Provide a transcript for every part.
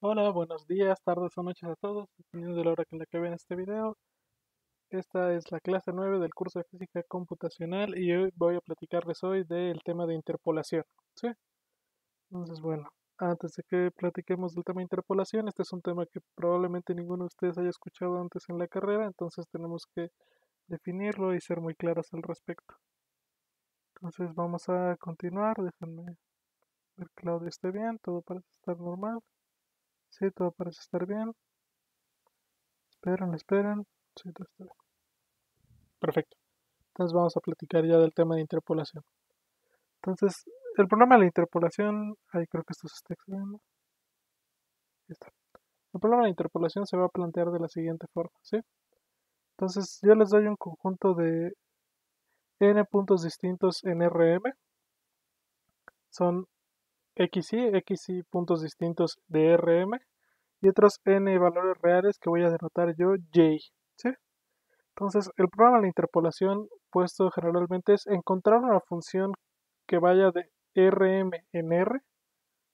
Hola, buenos días, tardes o noches a todos, dependiendo de la hora en la que vean este video. Esta es la clase 9 del curso de Física Computacional y hoy voy a platicarles hoy del tema de interpolación. ¿sí? Entonces, bueno, antes de que platiquemos del tema de interpolación, este es un tema que probablemente ninguno de ustedes haya escuchado antes en la carrera, entonces tenemos que definirlo y ser muy claros al respecto. Entonces vamos a continuar, déjenme ver que el audio esté bien, todo parece estar normal. Sí, todo parece estar bien. Esperen, esperen. Sí, todo está bien. Perfecto. Entonces vamos a platicar ya del tema de interpolación. Entonces, el problema de la interpolación, ahí creo que esto se está escribiendo. está. El problema de la interpolación se va a plantear de la siguiente forma, ¿sí? Entonces, yo les doy un conjunto de n puntos distintos en Rm. Son XY, XY puntos distintos de RM y otros N valores reales que voy a denotar yo J. ¿sí? Entonces, el problema de la interpolación puesto generalmente es encontrar una función que vaya de Rm en R,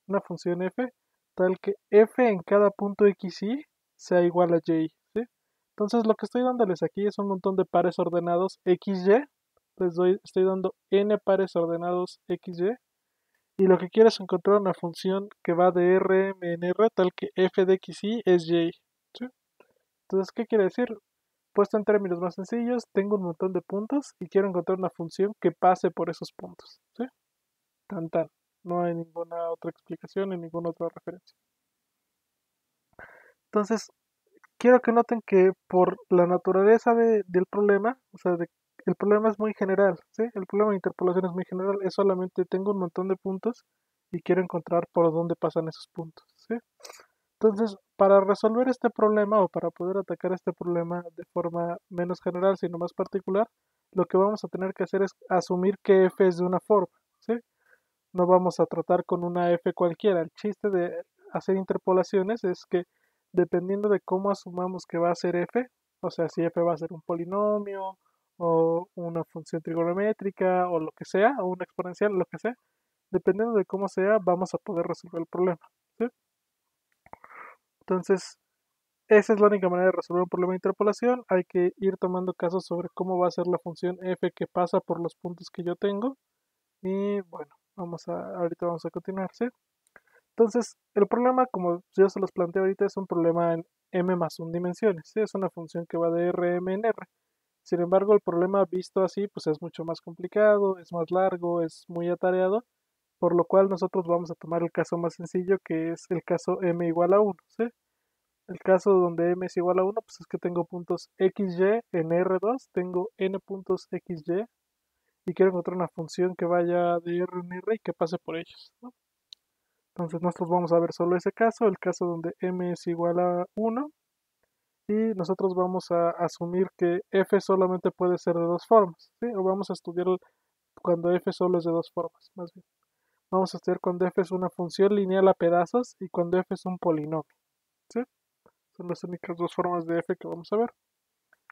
una función f, tal que f en cada punto XY sea igual a J. ¿sí? Entonces, lo que estoy dándoles aquí es un montón de pares ordenados XY. Les doy, estoy dando n pares ordenados XY y lo que quiero es encontrar una función que va de Rm en R tal que f de xy es y. Entonces, ¿qué quiere decir? Puesto en términos más sencillos, tengo un montón de puntos y quiero encontrar una función que pase por esos puntos. Tan tan. No hay ninguna otra explicación ni ninguna otra referencia. Entonces, quiero que noten que por la naturaleza del problema, o sea, de el problema es muy general, ¿sí? El problema de interpolación es muy general, es solamente tengo un montón de puntos y quiero encontrar por dónde pasan esos puntos, ¿sí? Entonces, para resolver este problema o para poder atacar este problema de forma menos general, sino más particular, lo que vamos a tener que hacer es asumir que f es de una forma, ¿sí? No vamos a tratar con una f cualquiera. El chiste de hacer interpolaciones es que dependiendo de cómo asumamos que va a ser f, o sea, si f va a ser un polinomio, o una función trigonométrica o lo que sea, o una exponencial, lo que sea, dependiendo de cómo sea, vamos a poder resolver el problema. Entonces, esa es la única manera de resolver un problema de interpolación. Hay que ir tomando casos sobre cómo va a ser la función f que pasa por los puntos que yo tengo. Y bueno, vamos a, ahorita vamos a continuar, ¿sí? Entonces, el problema, como yo se los planteo ahorita, es un problema en m más 1 dimensiones. Es una función que va de Rm en R. Sin embargo, el problema visto así, pues es mucho más complicado, es más largo, es muy atareado, por lo cual nosotros vamos a tomar el caso más sencillo, que es el caso m igual a 1, ¿sí? El caso donde m es igual a 1, pues es que tengo puntos xy en R2, tengo n puntos xy, y quiero encontrar una función que vaya de R en R y que pase por ellos, ¿no? Entonces nosotros vamos a ver solo ese caso, el caso donde m es igual a 1, y nosotros vamos a asumir que f solamente puede ser de dos formas. O vamos a estudiar cuando f solo es de dos formas, más bien. Vamos a estudiar cuando f es una función lineal a pedazos y cuando f es un polinomio, ¿sí? Son las únicas dos formas de f que vamos a ver.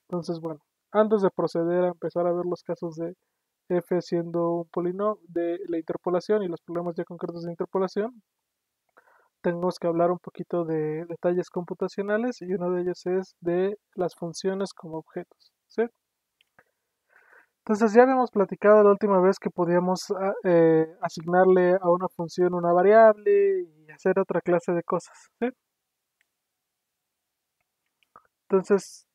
Entonces, bueno, antes de proceder a empezar a ver los casos de f siendo un polinomio de la interpolación y los problemas ya concretos de interpolación, tenemos que hablar un poquito de detalles computacionales y uno de ellos es de las funciones como objetos. Entonces ya habíamos platicado la última vez que podíamos ah, eh, asignarle a una función una variable y hacer otra clase de cosas. Entonces,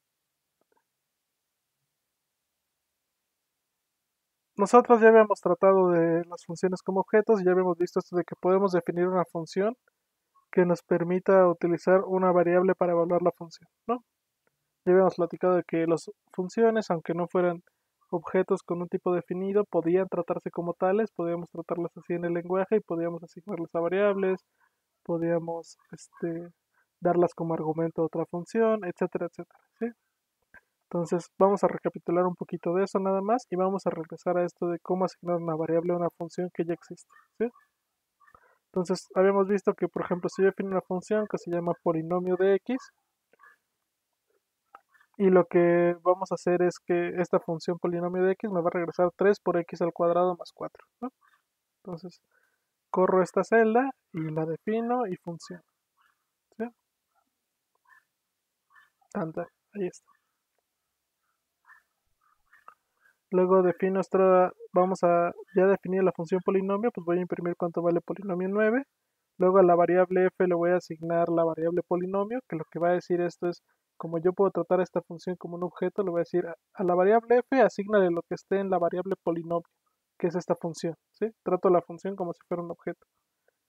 nosotros ya habíamos tratado de las funciones como objetos y ya habíamos visto esto de que podemos definir una función que nos permita utilizar una variable para evaluar la función, ¿no? Ya habíamos platicado de que las funciones, aunque no fueran objetos con un tipo definido, podían tratarse como tales, podíamos tratarlas así en el lenguaje y podíamos asignarles a variables, podíamos este, darlas como argumento a otra función, etcétera, etcétera, ¿sí? Entonces vamos a recapitular un poquito de eso nada más y vamos a regresar a esto de cómo asignar una variable a una función que ya existe. Entonces, habíamos visto que, por ejemplo, si yo defino una función que se llama polinomio de x, y lo que vamos a hacer es que esta función polinomio de x me va a regresar 3 por x al cuadrado más 4. Entonces, corro esta celda y la defino y funciona. ¿sí? Tanta, ahí está. Luego defino nuestra, vamos a ya definir la función polinomio, pues voy a imprimir cuánto vale polinomio 9. Luego a la variable f le voy a asignar la variable polinomio, que lo que va a decir esto es, como yo puedo tratar esta función como un objeto, le voy a decir a, la variable f asignale lo que esté en la variable polinomio, que es esta función, ¿sí? Trato la función como si fuera un objeto.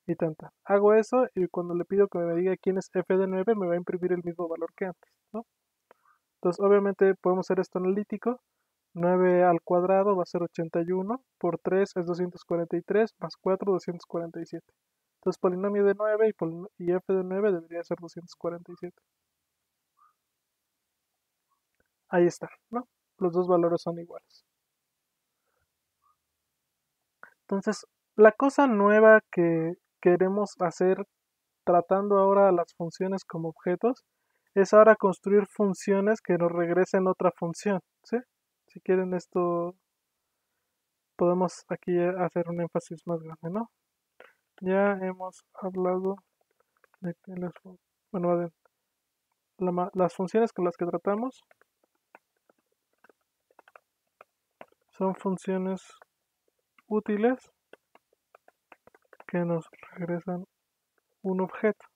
Y tanta. Hago eso y cuando le pido que me diga quién es f de 9, me va a imprimir el mismo valor que antes, ¿no? Entonces, obviamente podemos hacer esto analítico. 9 al cuadrado va a ser 81, por 3 es 243, más 4, 247. Entonces polinomio de 9 y, f de 9 debería ser 247. Ahí está, ¿no? Los dos valores son iguales. Entonces, la cosa nueva que queremos hacer tratando ahora las funciones como objetos es ahora construir funciones que nos regresen otra función, ¿sí? Si quieren esto podemos aquí hacer un énfasis más grande, ¿no? Ya hemos hablado de que las, bueno, las funciones con las que tratamos son funciones útiles que nos regresan un objeto.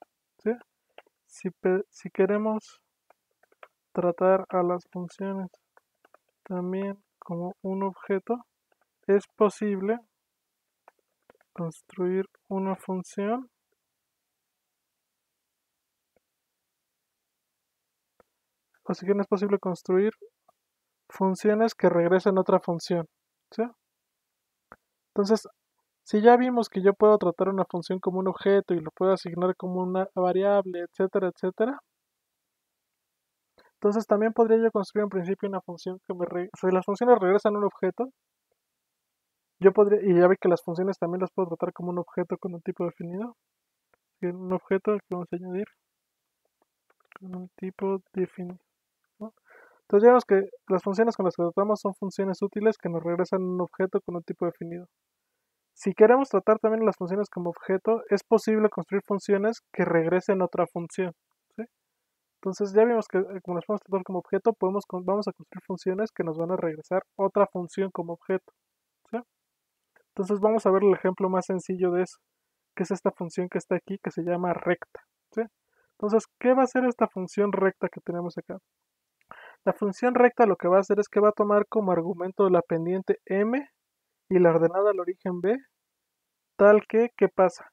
Si, si queremos tratar a las funciones también como un objeto, es posible construir una función así que no es posible construir funciones que regresen otra función entonces si ya vimos que yo puedo tratar una función como un objeto y lo puedo asignar como una variable etcétera etcétera entonces también podría yo construir en principio una función que me si las funciones regresan un objeto yo podría, y ya ve que las funciones también las puedo tratar como un objeto con un tipo definido. Un objeto que vamos a añadir con un tipo definido. Entonces vemos que las funciones con las que tratamos son funciones útiles que nos regresan un objeto con un tipo definido. Si queremos tratar también las funciones como objeto, es posible construir funciones que regresen otra función. Entonces ya vimos que eh, como las podemos tratar como objeto, podemos, vamos a construir funciones que nos van a regresar otra función como objeto. Entonces vamos a ver el ejemplo más sencillo de eso, que es esta función que está aquí, que se llama recta. Entonces, ¿qué va a hacer esta función recta que tenemos acá? La función recta lo que va a hacer es que va a tomar como argumento la pendiente m y la ordenada al origen b, tal que, ¿qué pasa?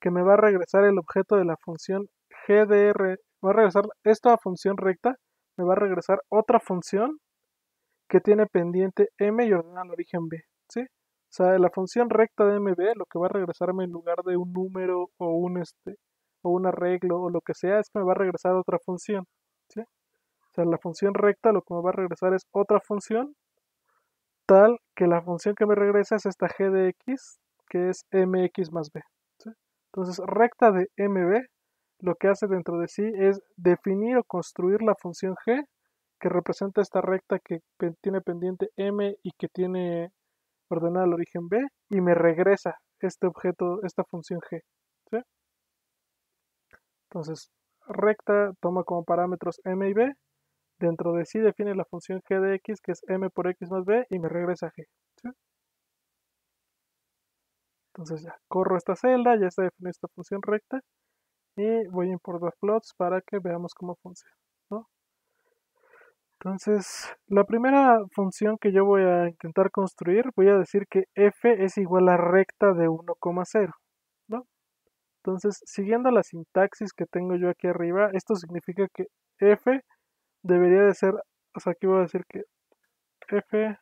Que me va a regresar el objeto de la función gdr, va a regresar esta función recta, me va a regresar otra función que tiene pendiente m y ordenada al origen b, ¿sí? O sea, la función recta de MB lo que va a regresarme en lugar de un número o un este o un arreglo o lo que sea es que me va a regresar otra función. ¿sí? O sea, la función recta lo que me va a regresar es otra función tal que la función que me regresa es esta g de x que es mx más b. Entonces, recta de mb lo que hace dentro de sí es definir o construir la función g que representa esta recta que tiene pendiente m y que tiene ordenar al origen B y me regresa este objeto, esta función G. Entonces, recta toma como parámetros M y B. Dentro de sí define la función g de x, que es m por x más b, y me regresa g. Entonces ya, corro esta celda, ya está definida esta función recta, y voy a importar plots para que veamos cómo funciona. Entonces, la primera función que yo voy a intentar construir, voy a decir que f es igual a recta de 1,0, ¿no? Entonces, siguiendo la sintaxis que tengo yo aquí arriba, esto significa que f debería de ser, o sea, aquí voy a decir que f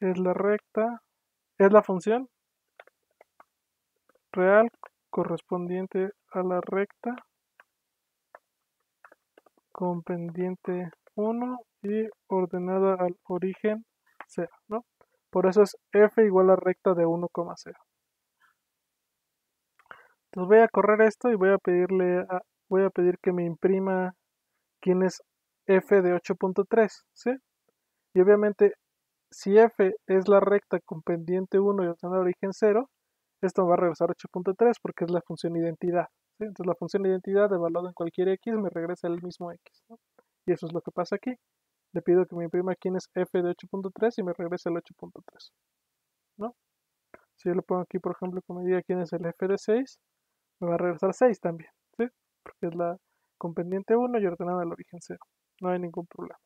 es la recta, es la función real correspondiente a la recta con pendiente 1 y ordenada al origen 0, ¿no? Por eso es f igual a recta de 1,0. Entonces voy a correr esto y voy a pedirle a, voy a pedir que me imprima quién es f de 8.3, ¿sí? Y obviamente si f es la recta con pendiente 1 y ordenada al origen 0, esto va a regresar 8.3 porque es la función identidad. Entonces la función identidad evaluada en cualquier x me regresa el mismo x. ¿no? Y eso es lo que pasa aquí. Le pido que me imprima quién es f de 8.3 y me regrese el 8.3. ¿No? Si yo le pongo aquí, por ejemplo, que me diga quién es el f de 6, me va a regresar 6 también, ¿sí? Porque es la con pendiente 1 y ordenada al origen 0. No hay ningún problema.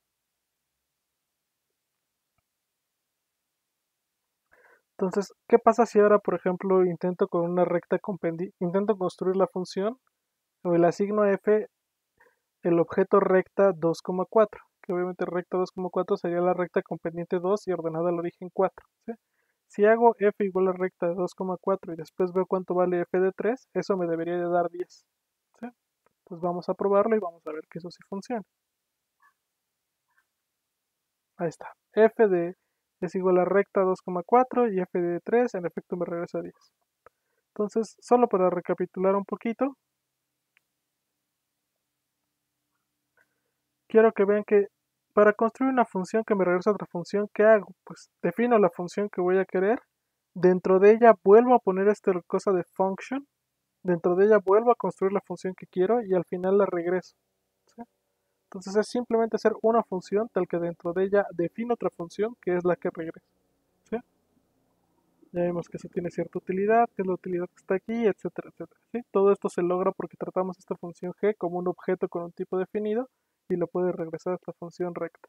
Entonces, ¿qué pasa si ahora, por ejemplo, intento con una recta intento construir la función o le asigno a f el objeto recta 2,4, que obviamente recta 2,4 sería la recta con pendiente 2 y ordenada al origen 4. Si hago f igual a recta de 2,4 y después veo cuánto vale f de 3, eso me debería de dar 10. Pues vamos a probarlo y vamos a ver que eso sí funciona. Ahí está. f de es igual a recta 2,4 y f de 3 en efecto me regresa 10. Entonces, solo para recapitular un poquito, quiero que vean que para construir una función que me regresa otra función, ¿qué hago? Pues defino la función que voy a querer, dentro de ella vuelvo a poner esta cosa de function, dentro de ella vuelvo a construir la función que quiero y al final la regreso. Entonces es simplemente hacer una función tal que dentro de ella define otra función que es la que regresa. Ya vemos que eso tiene cierta utilidad, que es la utilidad que está aquí, etcétera, etcétera. Todo esto se logra porque tratamos esta función g como un objeto con un tipo definido y lo puede regresar a esta función recta.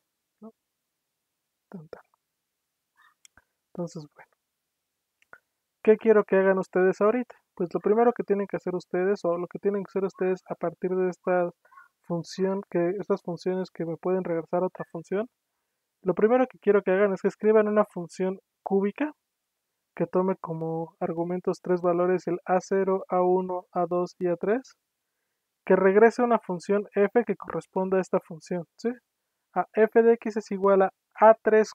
Entonces, bueno. ¿Qué quiero que hagan ustedes ahorita? Pues lo primero que tienen que hacer ustedes, o lo que tienen que hacer ustedes a partir de esta función, que estas funciones que me pueden regresar a otra función, lo primero que quiero que hagan es que escriban una función cúbica que tome como argumentos tres valores el A0, A1, A2 y A3 que regrese una función f que corresponda a esta función, ¿sí? A f de x es igual a a3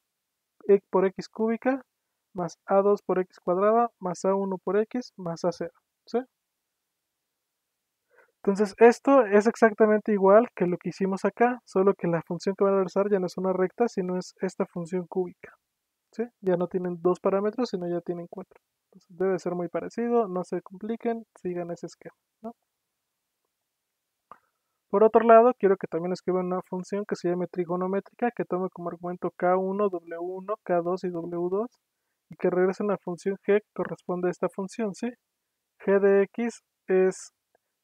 por x cúbica más a2 por x cuadrada más a1 por x más a0, ¿sí? Entonces esto es exactamente igual que lo que hicimos acá, solo que la función que va a regresar ya no es una recta, sino es esta función cúbica, ¿sí? Ya no tienen dos parámetros, sino ya tienen cuatro. Entonces debe ser muy parecido, no se compliquen, sigan ese esquema. Por otro lado, quiero que también escriban una función que se llame trigonométrica, que tome como argumento K1, W1, K2 y W2, y que regrese una función g que corresponde a esta función, ¿sí? g de x es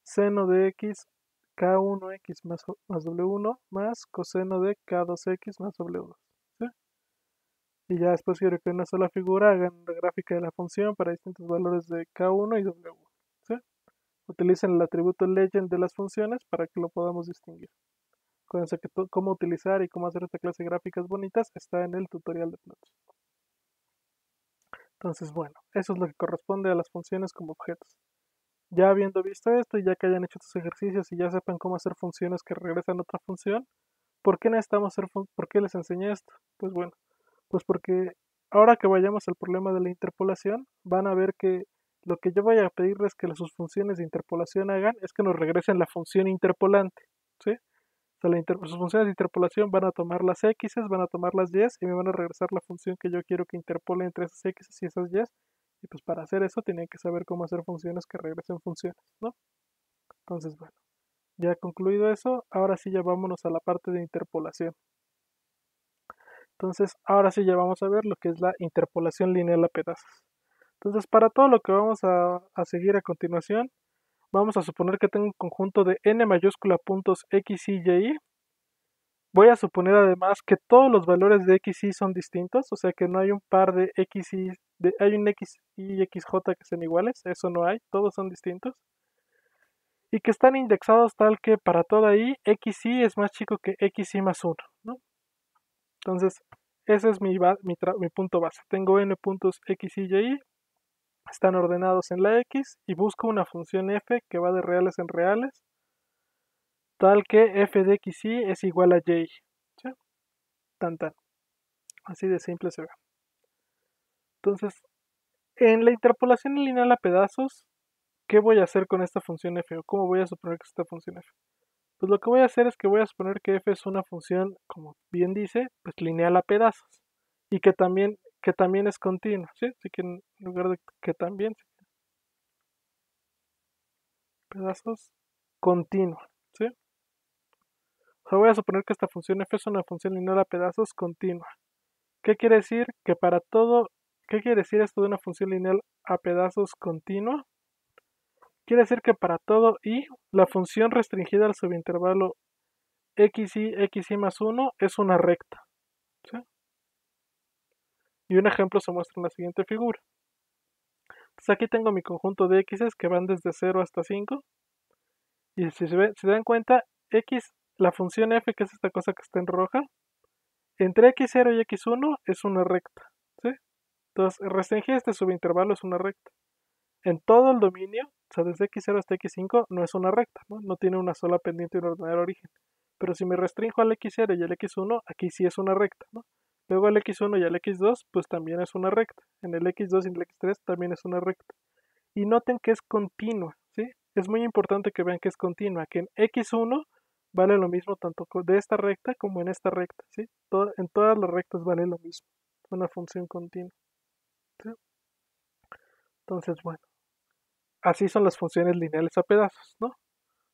seno de x K1x más, más W1 más coseno de K2x más W2, ¿sí? Y ya después quiero que en una sola figura hagan la gráfica de la función para distintos valores de K1 y W1 utilicen el atributo legend de las funciones para que lo podamos distinguir. Acuérdense que cómo utilizar y cómo hacer esta clase de gráficas bonitas está en el tutorial de plots. Entonces, bueno, eso es lo que corresponde a las funciones como objetos. Ya habiendo visto esto y ya que hayan hecho estos ejercicios y ya sepan cómo hacer funciones que regresan a otra función, ¿por qué necesitamos hacer por qué les enseñé esto? Pues bueno, pues porque ahora que vayamos al problema de la interpolación, van a ver que lo que yo voy a pedirles que sus funciones de interpolación hagan es que nos regresen la función interpolante, ¿sí? O sea, sus funciones de interpolación van a tomar las x, van a tomar las y y me van a regresar la función que yo quiero que interpole entre esas x y esas y. Y pues para hacer eso tienen que saber cómo hacer funciones que regresen funciones, ¿no? Entonces, bueno, ya concluido eso, ahora sí ya vámonos a la parte de interpolación. Entonces, ahora sí ya vamos a ver lo que es la interpolación lineal a pedazos. Entonces, para todo lo que vamos a, seguir a continuación, vamos a suponer que tengo un conjunto de n mayúscula puntos x, y, y. Voy a suponer además que todos los valores de x, y son distintos, o sea que no hay un par de x, y, hay un x, y, xj que sean iguales, eso no hay, todos son distintos. Y que están indexados tal que para toda i, x, y es más chico que x, y más 1, ¿no? Entonces, ese es mi, mi, punto base. Tengo n puntos x, y, y, están ordenados en la X y busco una función f que va de reales en reales, tal que f de x y es igual a y. Tan tan. Así de simple se ve. Entonces, en la interpolación lineal a pedazos, ¿qué voy a hacer con esta función f? ¿O cómo voy a suponer que es esta función f? Pues lo que voy a hacer es que voy a suponer que f es una función, como bien dice, pues lineal a pedazos. Y que también que también es continua, ¿sí? Así que en lugar de que también, pedazos continua, ¿sí? sea, voy a suponer que esta función f es una función lineal a pedazos continua. ¿Qué quiere decir? Que para todo, ¿qué quiere decir esto de una función lineal a pedazos continua? Quiere decir que para todo i, la función restringida al subintervalo xy, xy más 1 es una recta. Y un ejemplo se muestra en la siguiente figura. Entonces aquí tengo mi conjunto de x's que van desde 0 hasta 5. Y si se, se dan cuenta, x, la función f, que es esta cosa que está en roja, entre x0 y x1 es una recta. Entonces, restringir este subintervalo es una recta. En todo el dominio, o sea, desde x0 hasta x5, no es una recta, ¿no? No tiene una sola pendiente y un ordenador origen. Pero si me restringo al x0 y al x1, aquí sí es una recta, ¿no? Luego el x1 y el x2, pues también es una recta. En el x2 y el x3 también es una recta. Y noten que es continua, ¿sí? Es muy importante que vean que es continua, que en x1 vale lo mismo tanto de esta recta como en esta recta, ¿sí? en todas las rectas vale lo mismo, una función continua. Entonces, bueno, así son las funciones lineales a pedazos, ¿no?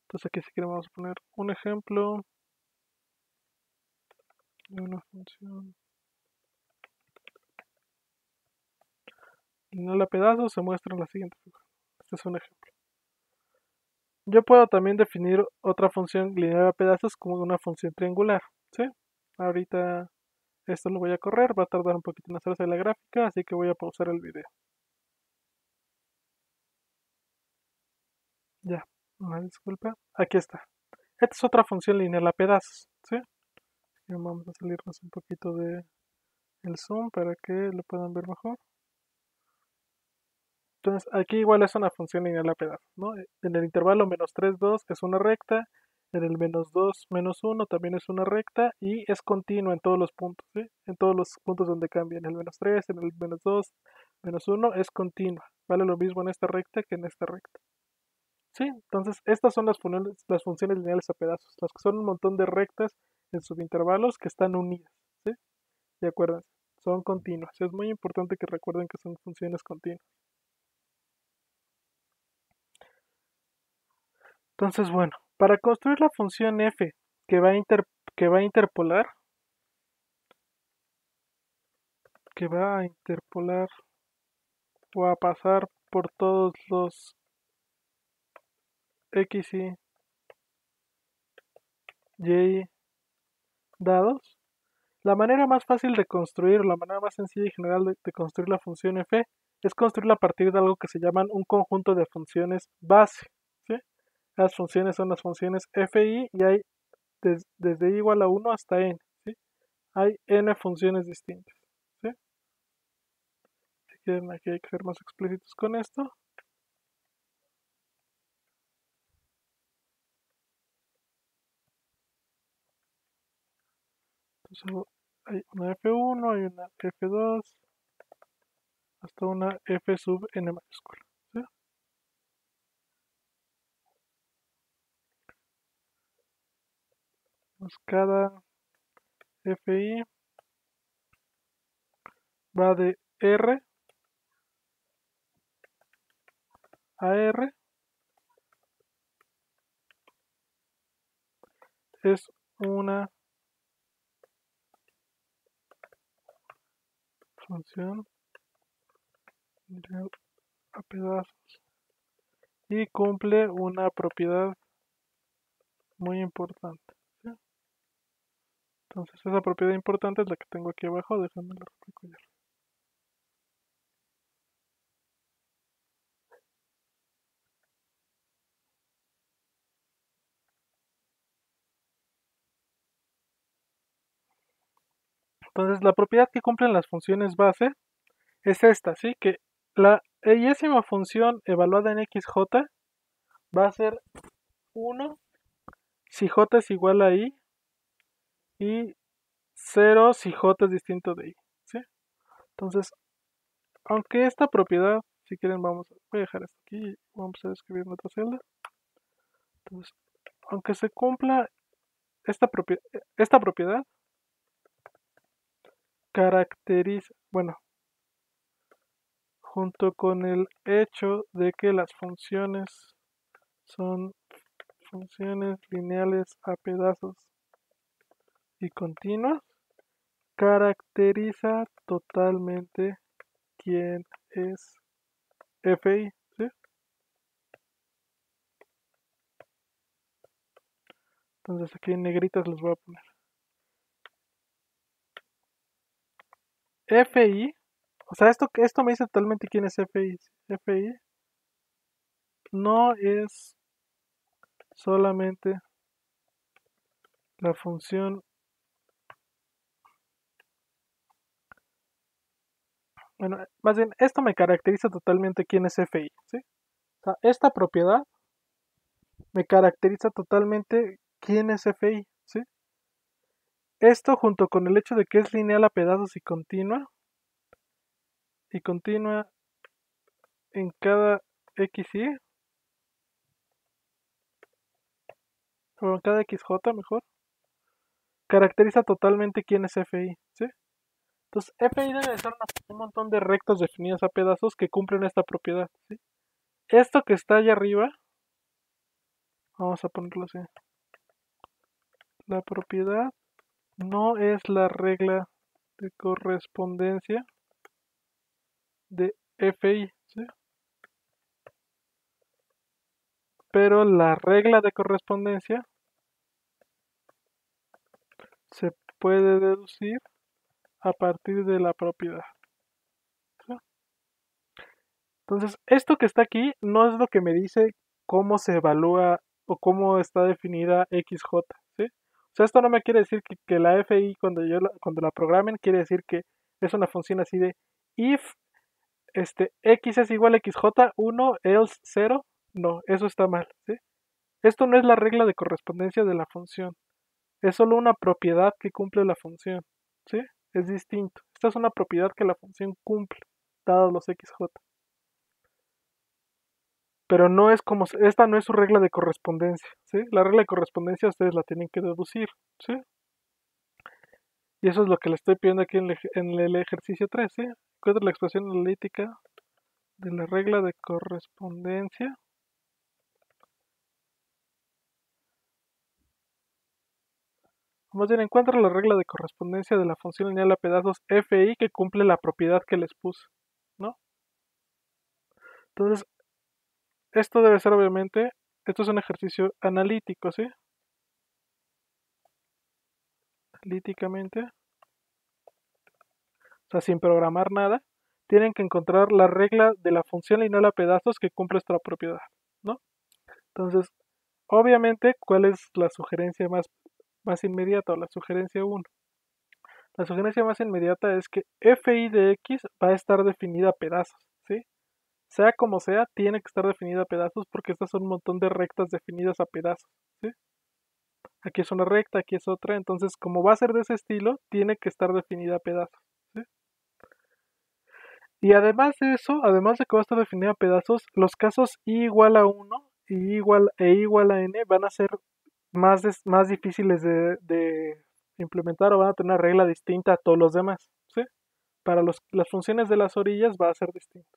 Entonces aquí si queremos poner un ejemplo de una función lineal a pedazos se muestra en la siguiente figura. Este es un ejemplo. Yo puedo también definir otra función lineal a pedazos como una función triangular. ¿sí? Ahorita esto lo voy a correr, va a tardar un poquito en hacerse la gráfica, así que voy a pausar el video. Ya, una disculpa. Aquí está. Esta es otra función lineal a pedazos. ¿sí? Vamos a salirnos un poquito de el zoom para que lo puedan ver mejor. Entonces, aquí igual es una función lineal a pedazos, ¿no? En el intervalo menos 3, 2 es una recta, en el menos 2, menos 1 también es una recta y es continua en todos los puntos, ¿sí? En todos los puntos donde cambia, en el menos 3, en el menos 2, menos 1 es continua. Vale lo mismo en esta recta que en esta recta. ¿Sí? Entonces, estas son las funciones, las funciones lineales a pedazos, las que son un montón de rectas en subintervalos que están unidas, ¿sí? Y acuérdense, son continuas. Es muy importante que recuerden que son funciones continuas. Entonces, bueno, para construir la función f que va a, que va a interpolar, que va a interpolar o a pasar por todos los x y y dados, la manera más fácil de construir, la manera más sencilla y general de, de construir la función f es construirla a partir de algo que se llaman un conjunto de funciones base. Las funciones son las funciones fi y hay desde i igual a 1 hasta n. ¿sí? Hay n funciones distintas. ¿sí? Si quieren, aquí hay que ser más explícitos con esto. Entonces hay una f1, hay una f2, hasta una f sub n mayúscula. Cada FI va de R a R es una función a pedazos y cumple una propiedad muy importante. Entonces esa propiedad importante es la que tengo aquí abajo, déjame la replico Entonces la propiedad que cumplen las funciones base es esta, ¿sí? Que la yésima función evaluada en xj va a ser 1 si j es igual a i y 0 si j es distinto de i. ¿sí? Entonces, aunque esta propiedad, si quieren, vamos, voy a dejar esto aquí vamos a escribir en otra celda. Entonces, aunque se cumpla esta, propiedad, esta propiedad, caracteriza, bueno, junto con el hecho de que las funciones son funciones lineales a pedazos y continuas caracteriza totalmente quién es FI, ¿sí? Entonces aquí en negritas los voy a poner. FI, o sea, esto, esto me dice totalmente quién es FI. FI no es solamente la función bueno, más bien, esto me caracteriza totalmente quién es FI, ¿sí? Esta propiedad me caracteriza totalmente quién es FI, ¿sí? Esto junto con el hecho de que es lineal a pedazos y continua, y continua en cada x y, o en cada xj mejor, caracteriza totalmente quién es FI, ¿sí? Entonces, FI debe ser un montón de rectos definidos a pedazos que cumplen esta propiedad. Esto que está allá arriba, vamos a ponerlo así. La propiedad no es la regla de correspondencia de FI, ¿sí? Pero la regla de correspondencia se puede deducir a partir de la propiedad. Entonces, esto que está aquí no es lo que me dice cómo se evalúa o cómo está definida XJ, ¿sí? O sea, esto no me quiere decir que, la FI cuando yo la, cuando la programen quiere decir que es una función así de if este x es igual a xj 1 else 0, no, eso está mal. Esto no es la regla de correspondencia de la función. Es solo una propiedad que cumple la función, ¿sí? Es distinto. Esta es una propiedad que la función cumple, dados los xj. Pero no es como, esta no es su regla de correspondencia, ¿sí? La regla de correspondencia ustedes la tienen que deducir, ¿sí? Y eso es lo que le estoy pidiendo aquí en el, ejercicio 3, ¿sí? La expresión analítica de la regla de correspondencia Más bien, encuentra la regla de correspondencia de la función lineal a pedazos fi que cumple la propiedad que les puse, ¿no? Entonces, esto debe ser obviamente, esto es un ejercicio analítico, ¿sí? Analíticamente, o sea, sin programar nada, tienen que encontrar la regla de la función lineal a pedazos que cumple esta propiedad, ¿no? Entonces, obviamente, ¿cuál es la sugerencia más más inmediata o la sugerencia 1. La sugerencia más inmediata es que fi de x va a estar definida a pedazos, ¿sí? Sea como sea, tiene que estar definida a pedazos porque estas son un montón de rectas definidas a pedazos, ¿sí? Aquí es una recta, aquí es otra, entonces como va a ser de ese estilo, tiene que estar definida a pedazos, ¿sí? Y además de eso, además de que va a estar definida a pedazos, los casos igual a 1 y igual, e igual a n van a ser más, más difíciles de, implementar o van a tener una regla distinta a todos los demás. ¿sí? Para los, las funciones de las orillas va a ser distinto.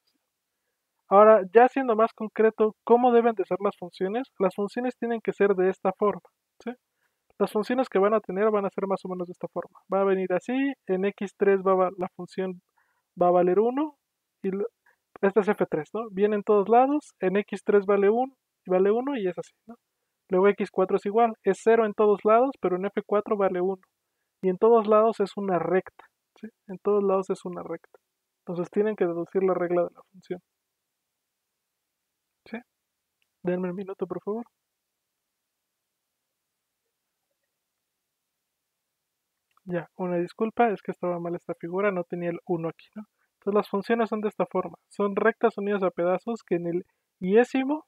Ahora, ya siendo más concreto, ¿cómo deben de ser las funciones? Las funciones tienen que ser de esta forma. ¿sí? Las funciones que van a tener van a ser más o menos de esta forma. Va a venir así, en x3 va la función va a valer 1 y esta es f3, ¿no? Viene en todos lados, en x3 vale 1 y vale 1 y es así, ¿no? Luego x4 es igual, es 0 en todos lados, pero en f4 vale 1. Y en todos lados es una recta. ¿sí? En todos lados es una recta. Entonces tienen que deducir la regla de la función. ¿Sí? Denme un minuto, por favor. Ya, una disculpa, es que estaba mal esta figura, no tenía el 1 aquí, ¿no? Entonces las funciones son de esta forma. Son rectas unidas a pedazos que en el iésimo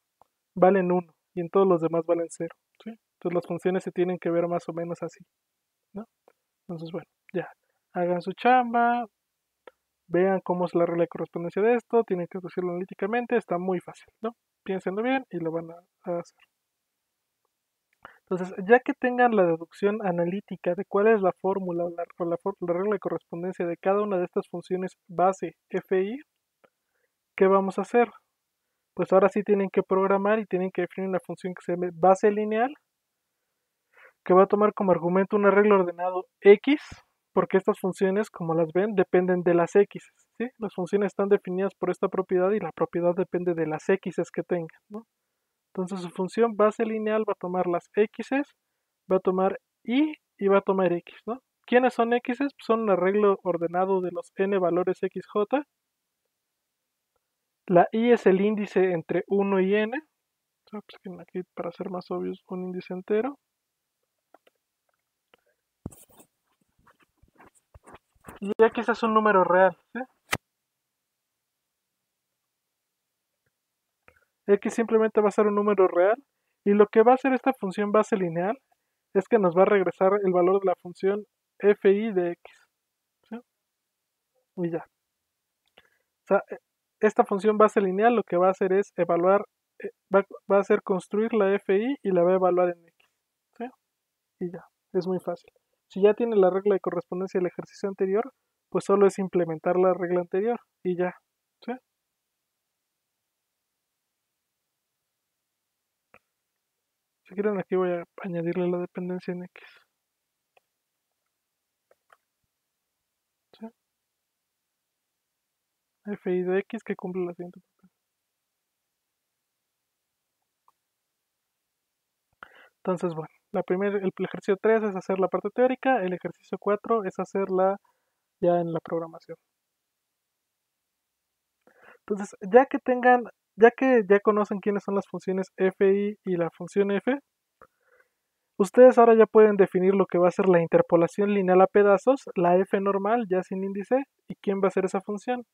valen 1 y en todos los demás valen 0. ¿sí? Entonces las funciones se tienen que ver más o menos así. Entonces, bueno, ya. Hagan su chamba, vean cómo es la regla de correspondencia de esto, tienen que decirlo analíticamente, está muy fácil, ¿no? Piénsenlo bien y lo van a, hacer. Entonces, ya que tengan la deducción analítica de cuál es la fórmula o la, la, regla de correspondencia de cada una de estas funciones base FI, ¿qué vamos a hacer? Pues ahora sí tienen que programar y tienen que definir una función que se llame base lineal, que va a tomar como argumento un arreglo ordenado x, porque estas funciones, como las ven, dependen de las x. ¿sí? Las funciones están definidas por esta propiedad y la propiedad depende de las x que tengan. ¿no? Entonces su función base lineal va a tomar las x, va a tomar y y va a tomar x. ¿no? ¿Quiénes son x? Son un arreglo ordenado de los n valores xj. La i es el índice entre 1 y n. Pues aquí para ser más obvios un índice entero. Y x es un número real. x simplemente va a ser un número real. Y lo que va a hacer esta función base lineal es que nos va a regresar el valor de la función fi de x. Y ya. O sea, e, esta función base lineal lo que va a hacer es evaluar, eh, va, a hacer construir la fi y la va a evaluar en x. Y ya, es muy fácil. Si ya tiene la regla de correspondencia del ejercicio anterior, pues solo es implementar la regla anterior y ya. Si quieren aquí voy a añadirle la dependencia en x. fi de x que cumple la siguiente Entonces, bueno, la primer, el ejercicio 3 es hacer la parte teórica, el ejercicio 4 es hacerla ya en la programación. Entonces, ya que tengan, ya que ya conocen quiénes son las funciones fi y la función f, ustedes ahora ya pueden definir lo que va a ser la interpolación lineal a pedazos, la f normal ya sin índice, y quién va a ser esa función.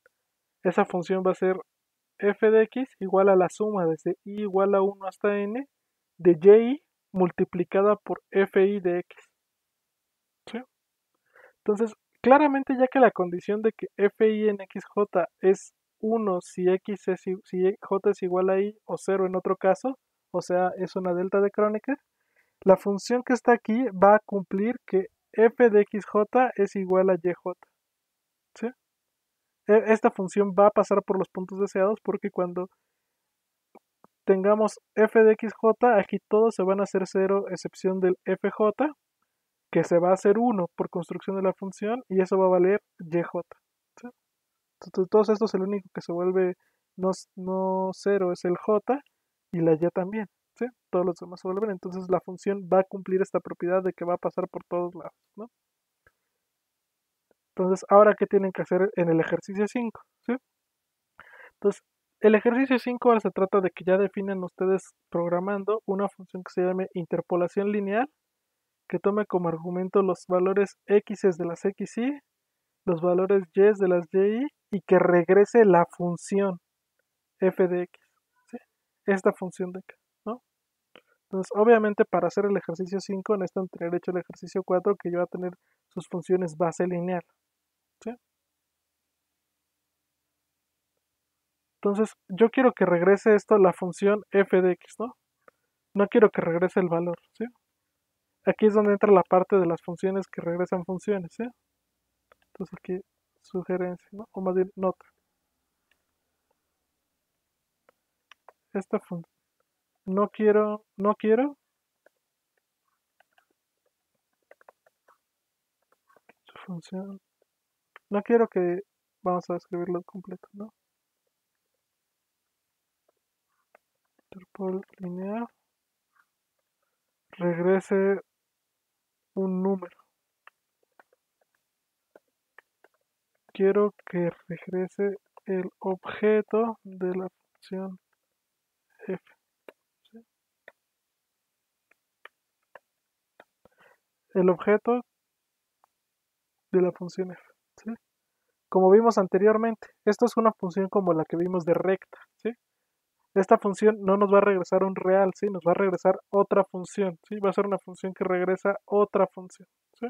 Esa función va a ser f de x igual a la suma desde i igual a 1 hasta n de y multiplicada por fi de x. Entonces, claramente ya que la condición de que fi en xj es 1 si x es, si j es igual a i o 0 en otro caso, o sea, es una delta de Kronecker, la función que está aquí va a cumplir que f de xj es igual a yj. ¿sí? E, esta función va a pasar por los puntos deseados porque cuando tengamos f de xj, aquí todos se van a hacer 0 excepción del fj, que se va a hacer 1 por construcción de la función y eso va a valer yj. Entonces, todos estos el único que se vuelve no, no 0 es el j y la y también. ¿sí? Todos los demás se vuelven. Entonces la función va a cumplir esta propiedad de que va a pasar por todos lados. ¿no? Entonces, ahora, ¿qué tienen que hacer en el ejercicio 5? ¿sí? Entonces, el ejercicio 5 ahora se trata de que ya definen ustedes programando una función que se llame interpolación lineal, que tome como argumento los valores x de las xy, los valores y de las y y que regrese la función f de x. ¿sí? Esta función de acá. ¿no? Entonces, obviamente, para hacer el ejercicio 5 necesitan tener hecho el ejercicio 4 que ya va a tener sus funciones base lineal. Entonces, yo quiero que regrese esto la función f de x, ¿no? No quiero que regrese el valor. Aquí es donde entra la parte de las funciones que regresan funciones. Entonces aquí, sugerencia. O más bien, nota. Esta función. No quiero, no quiero. Función. No quiero que, vamos a escribirlo completo, ¿no? interpol lineal regrese un número. Quiero que regrese el objeto de la función f. El objeto de la función f. Como vimos anteriormente, esto es una función como la que vimos de recta. ¿sí? esta función no nos va a regresar un real, ¿sí? Nos va a regresar otra función, ¿sí? Va a ser una función que regresa otra función, ¿sí?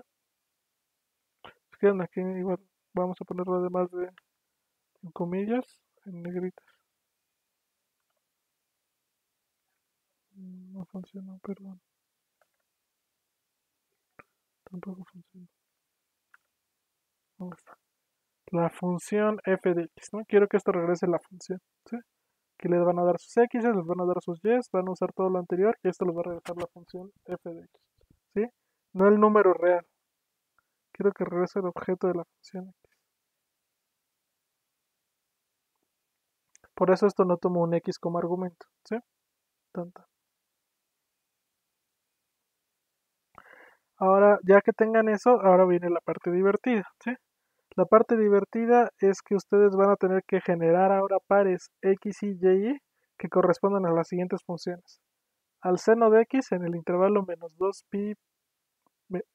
Quedan aquí igual, vamos a ponerlo además de en comillas, en negritas. No funciona, perdón. Tampoco funciona. ¿Dónde está? La función f de x, ¿no? Quiero que esto regrese la función, ¿sí? que les van a dar sus x, les van a dar sus y, van a usar todo lo anterior y esto les va a regresar la función f de x. ¿sí? No el número real. Quiero que regrese el objeto de la función x. Por eso esto no tomo un x como argumento, ¿sí? Tanta. Ahora, ya que tengan eso, ahora viene la parte divertida, ¿sí? La parte divertida es que ustedes van a tener que generar ahora pares x y y que correspondan a las siguientes funciones. Al seno de x en el intervalo menos 2pi,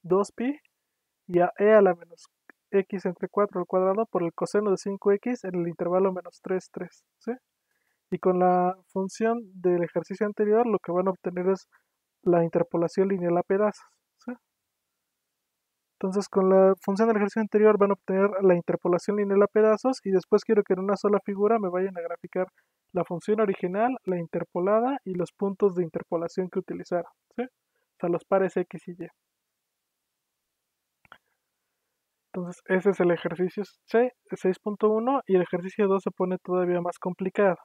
2pi y a e a la menos x entre 4 al cuadrado por el coseno de 5x en el intervalo menos 3, 3. ¿sí? Y con la función del ejercicio anterior lo que van a obtener es la interpolación lineal a pedazos. Entonces con la función del ejercicio anterior van a obtener la interpolación lineal a pedazos y después quiero que en una sola figura me vayan a graficar la función original, la interpolada y los puntos de interpolación que utilizaron. ¿sí? O sea, los pares x y y. Entonces ese es el ejercicio C, 6.1 y el ejercicio 2 se pone todavía más complicado.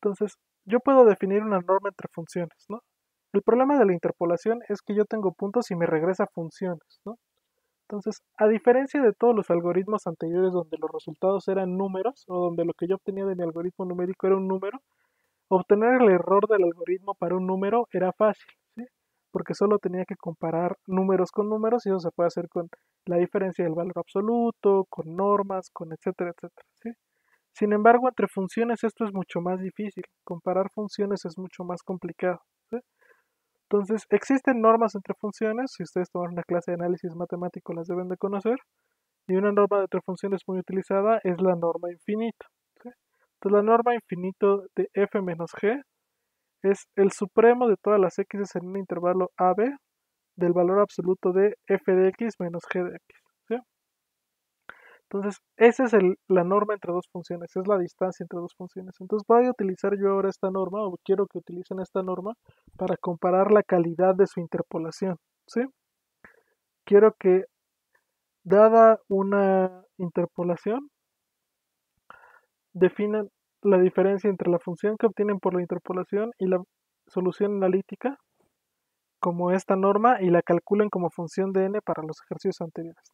Entonces yo puedo definir una norma entre funciones. ¿no? El problema de la interpolación es que yo tengo puntos y me regresa funciones, ¿no? Entonces, a diferencia de todos los algoritmos anteriores donde los resultados eran números o donde lo que yo obtenía de mi algoritmo numérico era un número, obtener el error del algoritmo para un número era fácil, ¿sí? Porque solo tenía que comparar números con números y eso se puede hacer con la diferencia del valor absoluto, con normas, con etcétera, etcétera, ¿sí? Sin embargo, entre funciones esto es mucho más difícil. Comparar funciones es mucho más complicado. Entonces, existen normas entre funciones, si ustedes toman una clase de análisis matemático las deben de conocer, y una norma de entre funciones muy utilizada es la norma infinita. Entonces, la norma infinito de f menos g es el supremo de todas las x en un intervalo AB del valor absoluto de f de x menos g de x. Entonces, esa es la norma entre dos funciones, es la distancia entre dos funciones. Entonces, voy a utilizar yo ahora esta norma, o quiero que utilicen esta norma, para comparar la calidad de su interpolación. ¿sí? Quiero que, dada una interpolación, definan la diferencia entre la función que obtienen por la interpolación y la solución analítica como esta norma y la calculen como función de n para los ejercicios anteriores.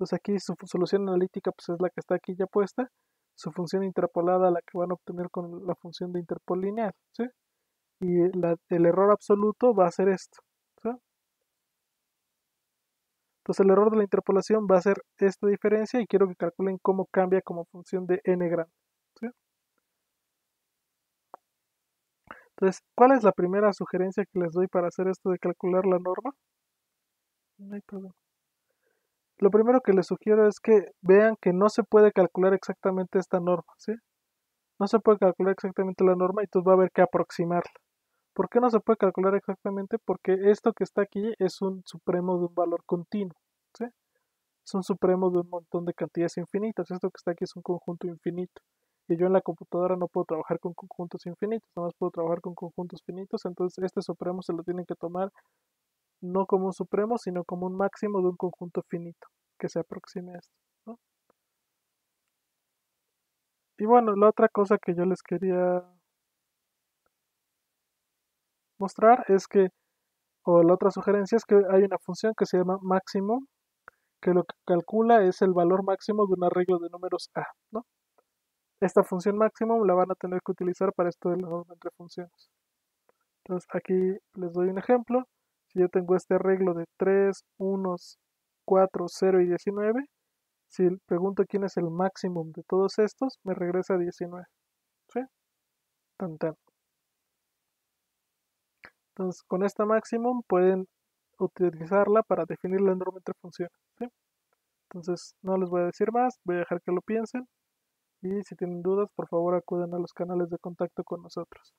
Entonces aquí su solución analítica pues es la que está aquí ya puesta, su función interpolada la que van a obtener con la función de interpol lineal, ¿sí? Y el error absoluto va a ser esto, ¿sí? Entonces el error de la interpolación va a ser esta diferencia y quiero que calculen cómo cambia como función de n grande, ¿sí? Entonces, ¿cuál es la primera sugerencia que les doy para hacer esto de calcular la norma? No hay problema. Lo primero que les sugiero es que vean que no se puede calcular exactamente esta norma, ¿sí? No se puede calcular exactamente la norma y entonces va a haber que aproximarla. ¿Por qué no se puede calcular exactamente? Porque esto que está aquí es un supremo de un valor continuo, ¿sí? Es un supremo de un montón de cantidades infinitas. Esto que está aquí es un conjunto infinito. Y yo en la computadora no puedo trabajar con conjuntos infinitos, nada más puedo trabajar con conjuntos finitos. Entonces este supremo se lo tienen que tomar no como un supremo, sino como un máximo de un conjunto finito que se aproxime a esto. Y bueno, la otra cosa que yo les quería mostrar es que, o la otra sugerencia es que hay una función que se llama máximo, que lo que calcula es el valor máximo de un arreglo de números A. Esta función máximo la van a tener que utilizar para esto de la norma entre funciones. Entonces aquí les doy un ejemplo. Si yo tengo este arreglo de 3, 1, 4, 0 y 19, si pregunto quién es el máximo de todos estos, me regresa 19. ¿Sí? Tan, tan. Entonces, con esta máximo pueden utilizarla para definir la norma entre funciones. ¿sí? Entonces, no les voy a decir más, voy a dejar que lo piensen. Y si tienen dudas, por favor acuden a los canales de contacto con nosotros.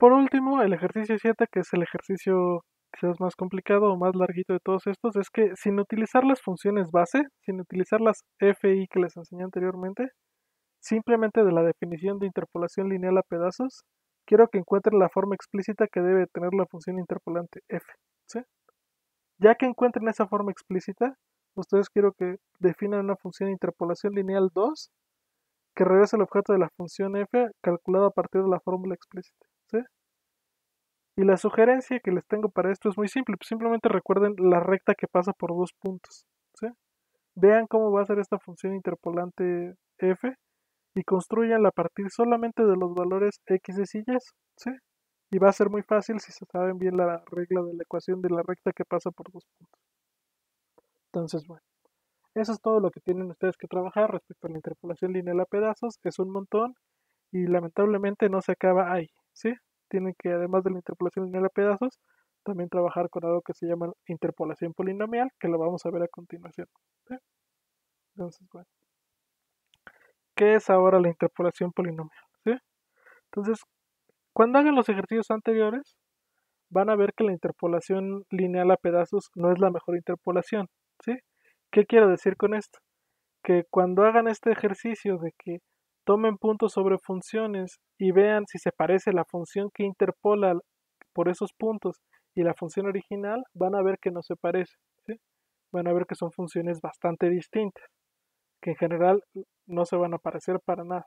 Por último, el ejercicio 7, que es el ejercicio quizás más complicado o más larguito de todos estos, es que sin utilizar las funciones base, sin utilizar las FI que les enseñé anteriormente, simplemente de la definición de interpolación lineal a pedazos, quiero que encuentren la forma explícita que debe tener la función interpolante f. Ya que encuentren esa forma explícita, ustedes quiero que definan una función interpolación lineal 2 que regrese el objeto de la función f calculado a partir de la fórmula explícita. Y la sugerencia que les tengo para esto es muy simple. Pues simplemente recuerden la recta que pasa por dos puntos. ¿sí? Vean cómo va a ser esta función interpolante f y construyanla a partir solamente de los valores x y y. ¿sí? Y va a ser muy fácil si se saben bien la regla de la ecuación de la recta que pasa por dos puntos. Entonces, bueno. Eso es todo lo que tienen ustedes que trabajar respecto a la interpolación lineal a pedazos. Es un montón y lamentablemente no se acaba ahí, ¿sí? Tienen que, además de la interpolación lineal a pedazos, también trabajar con algo que se llama interpolación polinomial, que lo vamos a ver a continuación. Entonces, bueno. ¿Qué es ahora la interpolación polinomial? Entonces, cuando hagan los ejercicios anteriores, van a ver que la interpolación lineal a pedazos no es la mejor interpolación, ¿sí? ¿Qué quiero decir con esto? Que cuando hagan este ejercicio de que tomen puntos sobre funciones y vean si se parece la función que interpola por esos puntos y la función original, van a ver que no se parece. Van a ver que son funciones bastante distintas, que en general no se van a parecer para nada.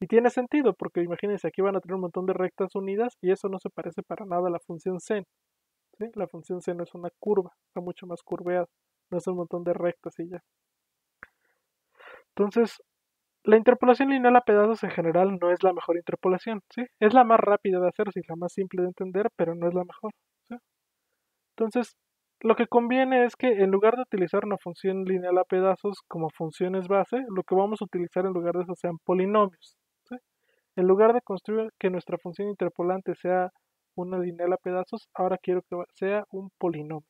Y tiene sentido, porque imagínense, aquí van a tener un montón de rectas unidas y eso no se parece para nada a la función sen. La función sen es una curva, está mucho más curveada no es un montón de rectas y ya. Entonces, la interpolación lineal a pedazos en general no es la mejor interpolación, ¿sí? Es la más rápida de hacer, sí, la más simple de entender, pero no es la mejor. Entonces, lo que conviene es que en lugar de utilizar una función lineal a pedazos como funciones base, lo que vamos a utilizar en lugar de eso sean polinomios. En lugar de construir que nuestra función interpolante sea una lineal a pedazos, ahora quiero que sea un polinomio.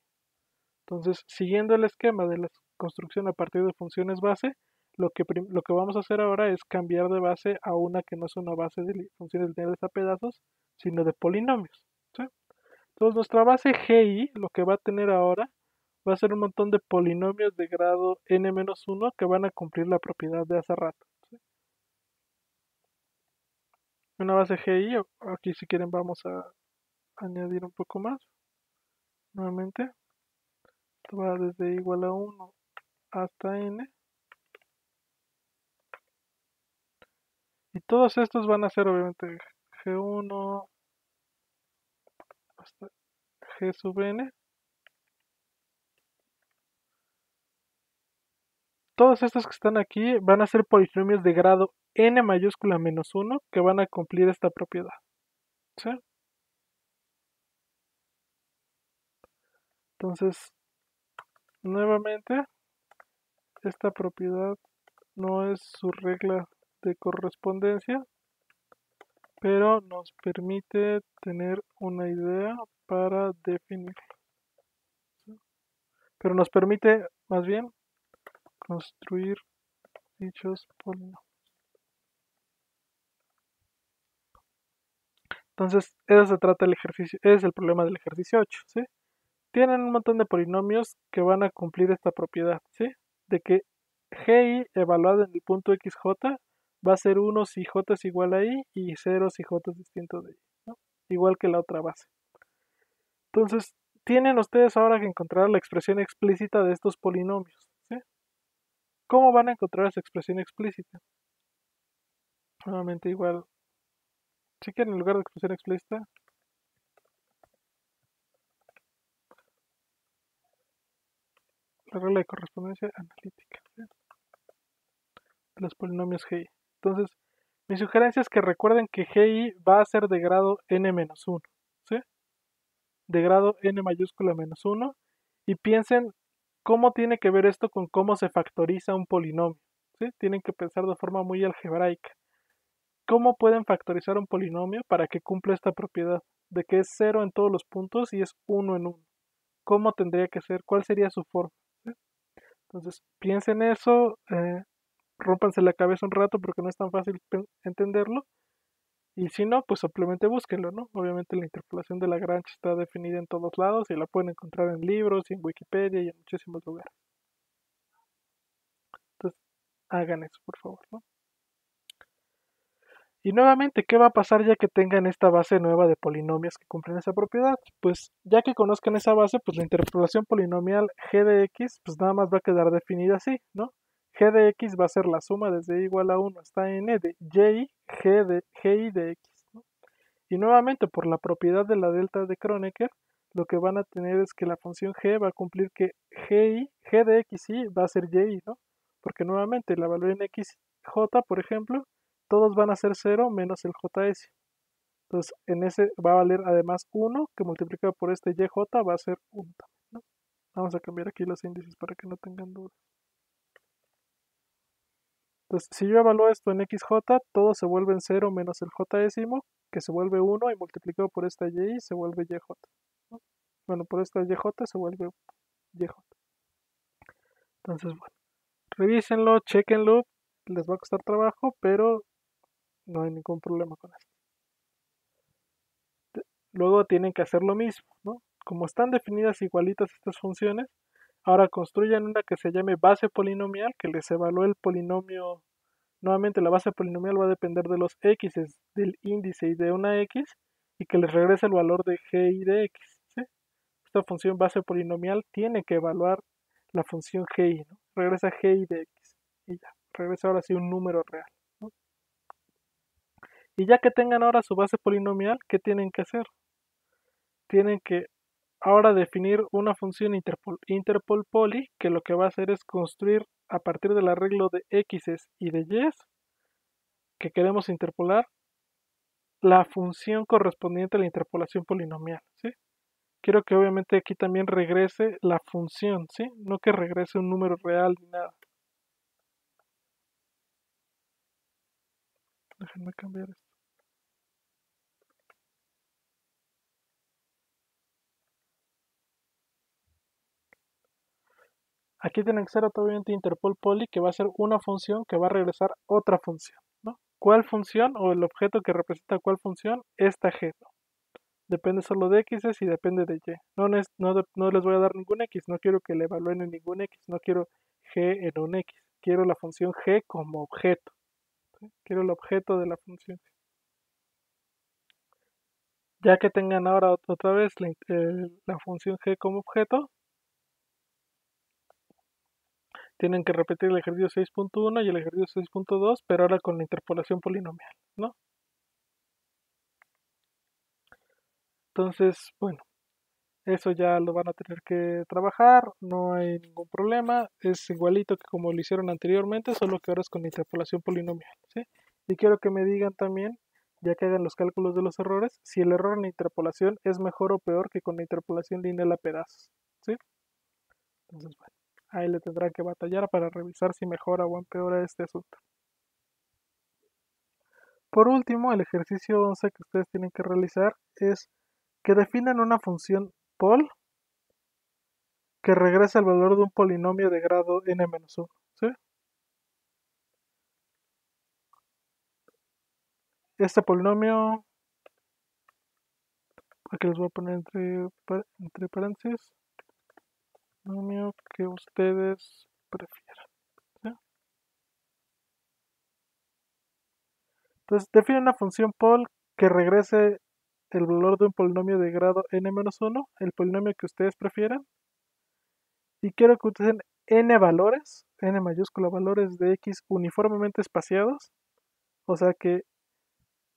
Entonces, siguiendo el esquema de la construcción a partir de funciones base, lo que, lo que vamos a hacer ahora es cambiar de base a una que no es una base de funciones lineales a pedazos, sino de polinomios. Entonces, nuestra base GI, lo que va a tener ahora, va a ser un montón de polinomios de grado n-1 que van a cumplir la propiedad de hace rato. Una base GI, aquí si quieren vamos a añadir un poco más. Nuevamente va desde igual a 1 hasta n. Y todos estos van a ser obviamente G1 hasta G sub n. Todos estos que están aquí van a ser polinomios de grado n mayúscula menos 1 que van a cumplir esta propiedad. Entonces, Nuevamente, esta propiedad no es su regla de correspondencia, pero nos permite tener una idea para definirlo. Pero nos permite, más bien, construir dichos polinomios. Entonces, eso se trata el ejercicio, es el problema del ejercicio 8, ¿sí? tienen un montón de polinomios que van a cumplir esta propiedad, ¿sí? De que GI evaluado en el punto XJ va a ser 1 si J es igual a I y 0 si J es distinto de I. Igual que la otra base. Entonces, tienen ustedes ahora que encontrar la expresión explícita de estos polinomios. ¿Cómo van a encontrar esa expresión explícita? Nuevamente igual, si en lugar de expresión explícita, la regla de correspondencia analítica de los polinomios GI. Entonces, mi sugerencia es que recuerden que GI va a ser de grado n-1, ¿sí? De grado n mayúscula menos 1 y piensen cómo tiene que ver esto con cómo se factoriza un polinomio, ¿sí? Tienen que pensar de forma muy algebraica. ¿Cómo pueden factorizar un polinomio para que cumpla esta propiedad de que es 0 en todos los puntos y es 1 en 1? ¿Cómo tendría que ser? ¿Cuál sería su forma? Entonces, piensen eso, eh, rompanse la cabeza un rato porque no es tan fácil entenderlo. Y si no, pues simplemente búsquenlo, ¿no? Obviamente la interpolación de Lagrange está definida en todos lados y la pueden encontrar en libros y en Wikipedia y en muchísimos lugares. Entonces, hagan eso, por favor, ¿no? Y nuevamente, ¿qué va a pasar ya que tengan esta base nueva de polinomios que cumplen esa propiedad? Pues ya que conozcan esa base, pues la interpolación polinomial g de x, pues nada más va a quedar definida así, ¿no? G de x va a ser la suma desde igual a 1 hasta n de y g de, de x. Y nuevamente por la propiedad de la delta de Kronecker, lo que van a tener es que la función g va a cumplir que gi, g de x y va a ser y, ¿no? Porque nuevamente la valor en x, j, por ejemplo, todos van a ser 0 menos el js. Entonces, en ese va a valer además 1, que multiplicado por este yj va a ser 1 también, Vamos a cambiar aquí los índices para que no tengan dudas. Entonces, si yo evalúo esto en xj, todo se vuelve en 0 menos el j décimo, que se vuelve 1 y multiplicado por esta y se vuelve yj. Bueno, por esta yj se vuelve yj. Entonces, bueno, revísenlo, chequenlo, les va a costar trabajo, pero no hay ningún problema con esto. Luego tienen que hacer lo mismo, ¿no? Como están definidas igualitas estas funciones, ahora construyan una que se llame base polinomial, que les evalúe el polinomio. Nuevamente la base polinomial va a depender de los x, del índice y de una x, y que les regrese el valor de g y de x. Esta función base polinomial tiene que evaluar la función gi, ¿no? Regresa g y de x, y ya, regresa ahora sí un número real. Y ya que tengan ahora su base polinomial, ¿qué tienen que hacer? Tienen que ahora definir una función interpol, poly que lo que va a hacer es construir a partir del arreglo de x y de y que queremos interpolar la función correspondiente a la interpolación polinomial, ¿sí? Quiero que obviamente aquí también regrese la función, ¿sí? No que regrese un número real ni nada. Déjenme cambiar esto. Aquí tiene que ser obviamente interpol poly que va a ser una función que va a regresar otra función. ¿no? ¿Cuál función o el objeto que representa cuál función? Esta g. Depende solo de x y depende de y. No, no, les voy a dar ningún x, no quiero que le evalúen en ningún x, no quiero g en un x. Quiero la función g como objeto. Quiero el objeto de la función. Ya que tengan ahora otra vez eh, la función g como objeto, tienen que repetir el ejercicio 6.1 y el ejercicio 6.2, pero ahora con la interpolación polinomial, ¿no? Entonces, bueno, eso ya lo van a tener que trabajar, no hay ningún problema, es igualito que como lo hicieron anteriormente, solo que ahora es con interpolación polinomial, ¿sí? Y quiero que me digan también, ya que hagan los cálculos de los errores, si el error en la interpolación es mejor o peor que con la interpolación lineal a pedazos, ¿sí? Entonces, bueno. Ahí le tendrán que batallar para revisar si mejora o empeora este asunto. Por último, el ejercicio 11 que ustedes tienen que realizar es que definan una función pol que regresa el valor de un polinomio de grado n-1. Este polinomio, aquí les voy a poner entre, entre paréntesis, que ustedes prefieran. Entonces, define una función pol que regrese el valor de un polinomio de grado n-1, el polinomio que ustedes prefieran. Y quiero que utilicen n valores, n mayúscula valores de x uniformemente espaciados. O sea que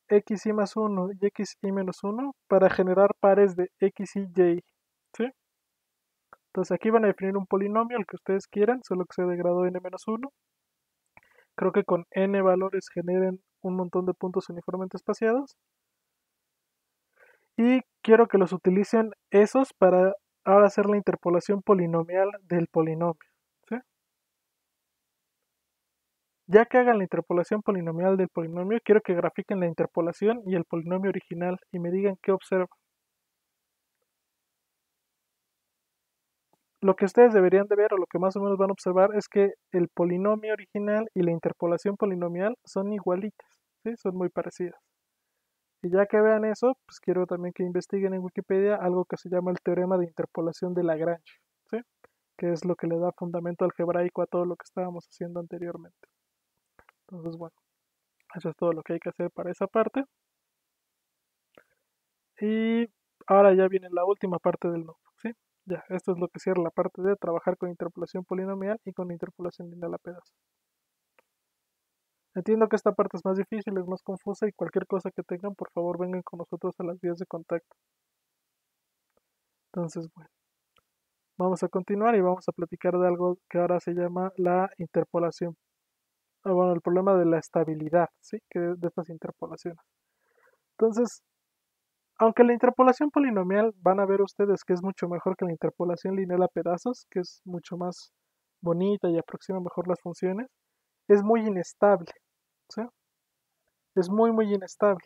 x y más 1 y x y menos 1 para generar pares de x y y. ¿sí? Entonces aquí van a definir un polinomio, el que ustedes quieran, solo que sea de grado n-1. Creo que con n valores generen un montón de puntos uniformemente espaciados. Y quiero que los utilicen esos para ahora hacer la interpolación polinomial del polinomio. Ya que hagan la interpolación polinomial del polinomio, quiero que grafiquen la interpolación y el polinomio original y me digan qué observan. Lo que ustedes deberían de ver o lo que más o menos van a observar es que el polinomio original y la interpolación polinomial son igualitas, ¿sí? son muy parecidas. Y ya que vean eso, pues quiero también que investiguen en Wikipedia algo que se llama el teorema de interpolación de Lagrange, ¿sí? que es lo que le da fundamento algebraico a todo lo que estábamos haciendo anteriormente. Entonces, bueno, eso es todo lo que hay que hacer para esa parte. Y ahora ya viene la última parte del ¿sí? Ya, esto es lo que cierra la parte de trabajar con interpolación polinomial y con interpolación lineal a pedazos. Entiendo que esta parte es más difícil, es más confusa y cualquier cosa que tengan, por favor vengan con nosotros a las vías de contacto. Entonces, bueno, vamos a continuar y vamos a platicar de algo que ahora se llama la interpolación. Ah, bueno, el problema de la estabilidad, ¿sí? Que de estas interpolaciones. Entonces, aunque la interpolación polinomial van a ver ustedes que es mucho mejor que la interpolación lineal a pedazos, que es mucho más bonita y aproxima mejor las funciones, es muy inestable. ¿sí? Es muy, muy inestable.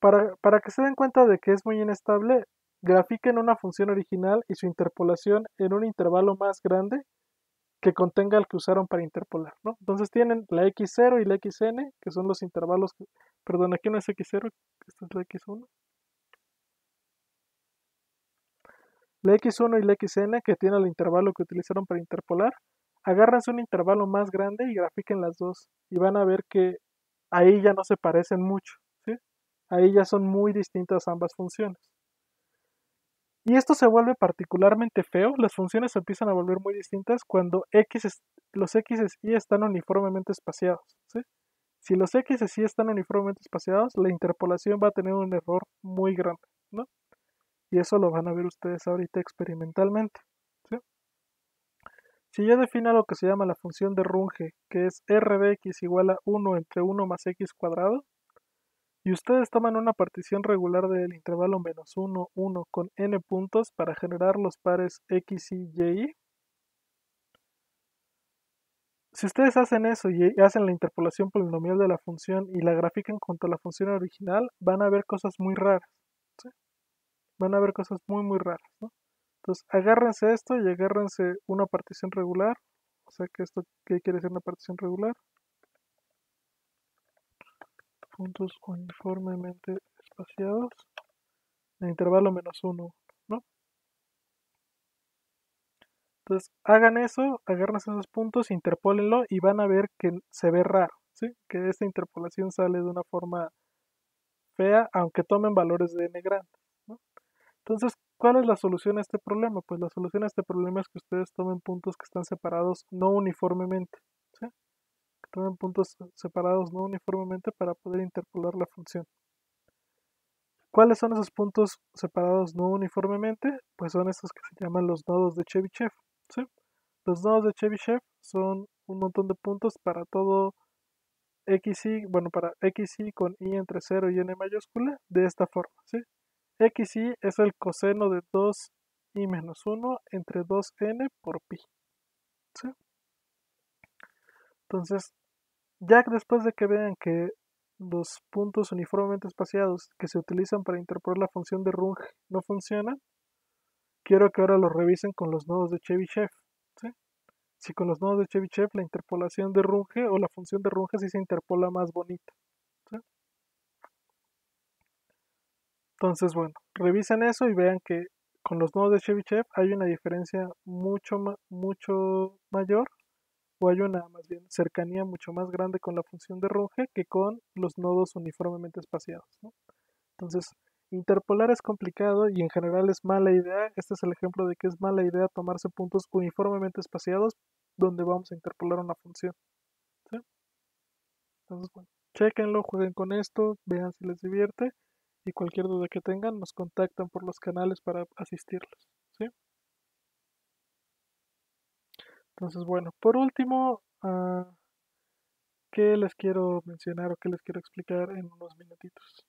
Para, para que se den cuenta de que es muy inestable, grafiquen una función original y su interpolación en un intervalo más grande que contenga el que usaron para interpolar, ¿no? Entonces tienen la x0 y la xn, que son los intervalos, perdón, aquí no es x0, esta es la x1. La x1 y la xn, que tienen el intervalo que utilizaron para interpolar, agárrense un intervalo más grande y grafiquen las dos, y van a ver que ahí ya no se parecen mucho, ¿sí? Ahí ya son muy distintas ambas funciones. Y esto se vuelve particularmente feo, las funciones se empiezan a volver muy distintas cuando x los x y están uniformemente espaciados. Si los x y están uniformemente espaciados, la interpolación va a tener un error muy grande. ¿no? Y eso lo van a ver ustedes ahorita experimentalmente. Si yo defino lo que se llama la función de Runge, que es r de x igual a 1 entre 1 más x cuadrado, y ustedes toman una partición regular del intervalo menos 1, 1 con n puntos para generar los pares x, y, y. Si ustedes hacen eso y hacen la interpolación polinomial de la función y la grafican contra la función original, van a ver cosas muy raras. Van a ver cosas muy, muy raras. Entonces, agárrense esto y agárrense una partición regular. O sea, que esto, ¿qué quiere decir una partición regular? puntos uniformemente espaciados en intervalo menos 1, ¿no? Entonces, hagan eso, agarren esos puntos, interpólenlo y van a ver que se ve raro, ¿sí? Que esta interpolación sale de una forma fea, aunque tomen valores de n grandes, ¿no? Entonces, ¿cuál es la solución a este problema? Pues la solución a este problema es que ustedes tomen puntos que están separados no uniformemente, ¿sí? tomen puntos separados no uniformemente para poder interpolar la función. ¿Cuáles son esos puntos separados no uniformemente? Pues son estos que se llaman los nodos de Chebyshev. Los nodos de Chebyshev son un montón de puntos para todo xy, bueno, para xy con i entre 0 y n mayúscula, de esta forma. ¿sí? Xy es el coseno de 2i menos 1 entre 2n por pi. Entonces, ya después de que vean que los puntos uniformemente espaciados que se utilizan para interpolar la función de Runge no funcionan, quiero que ahora lo revisen con los nodos de Chebyshev. Si con los nodos de Chebyshev la interpolación de Runge o la función de Runge sí se interpola más bonita. Entonces, bueno, revisen eso y vean que con los nodos de Chebyshev hay una diferencia mucho, mucho mayor o hay una más bien cercanía mucho más grande con la función de Runge que con los nodos uniformemente espaciados. Entonces, interpolar es complicado y en general es mala idea. Este es el ejemplo de que es mala idea tomarse puntos uniformemente espaciados donde vamos a interpolar una función. Entonces, bueno, chequenlo, jueguen con esto, vean si les divierte y cualquier duda que tengan nos contactan por los canales para asistirlos. Entonces, bueno, por último, uh, ¿qué les quiero mencionar o qué les quiero explicar en unos minutitos?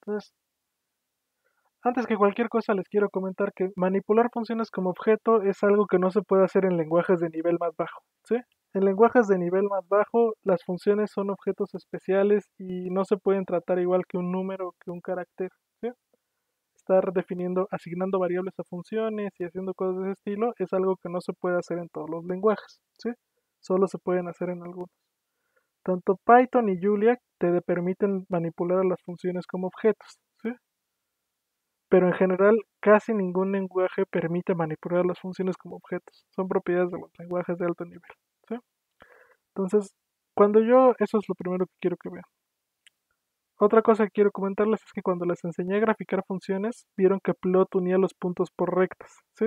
Entonces, antes que cualquier cosa les quiero comentar que manipular funciones como objeto es algo que no se puede hacer en lenguajes de nivel más bajo, ¿sí? En lenguajes de nivel más bajo, las funciones son objetos especiales y no se pueden tratar igual que un número o que un carácter, estar definiendo, asignando variables a funciones y haciendo cosas de ese estilo es algo que no se puede hacer en todos los lenguajes, ¿sí? Solo se pueden hacer en algunos. Tanto Python y Julia te permiten manipular las funciones como objetos. Pero en general casi ningún lenguaje permite manipular las funciones como objetos. Son propiedades de los lenguajes de alto nivel. Entonces, cuando yo, eso es lo primero que quiero que vean. Otra cosa que quiero comentarles es que cuando les enseñé a graficar funciones, vieron que plot unía los puntos por rectas, ¿sí?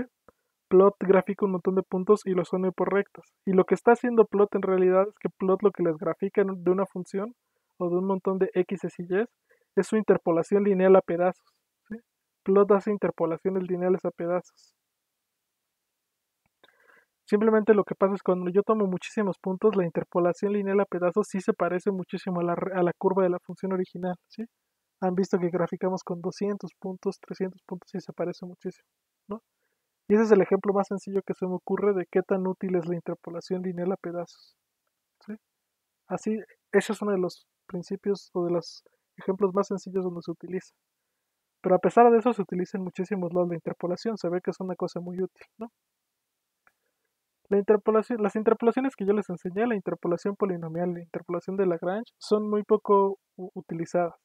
Plot grafica un montón de puntos y los une por rectas. Y lo que está haciendo plot en realidad es que plot lo que les grafica de una función o de un montón de x y y es su interpolación lineal a pedazos. ¿sí? Plot hace interpolaciones lineales a pedazos. Simplemente lo que pasa es cuando yo tomo muchísimos puntos, la interpolación lineal a pedazos sí se parece muchísimo a la, a la curva de la función original, ¿sí? Han visto que graficamos con 200 puntos, 300 puntos y se parece muchísimo, ¿no? Y ese es el ejemplo más sencillo que se me ocurre de qué tan útil es la interpolación lineal a pedazos, ¿sí? Así, ese es uno de los principios o de los ejemplos más sencillos donde se utiliza. Pero a pesar de eso se utiliza en muchísimos lados la interpolación, se ve que es una cosa muy útil, ¿no? Las interpolaciones que yo les enseñé, la interpolación polinomial, la interpolación de Lagrange, son muy poco utilizadas.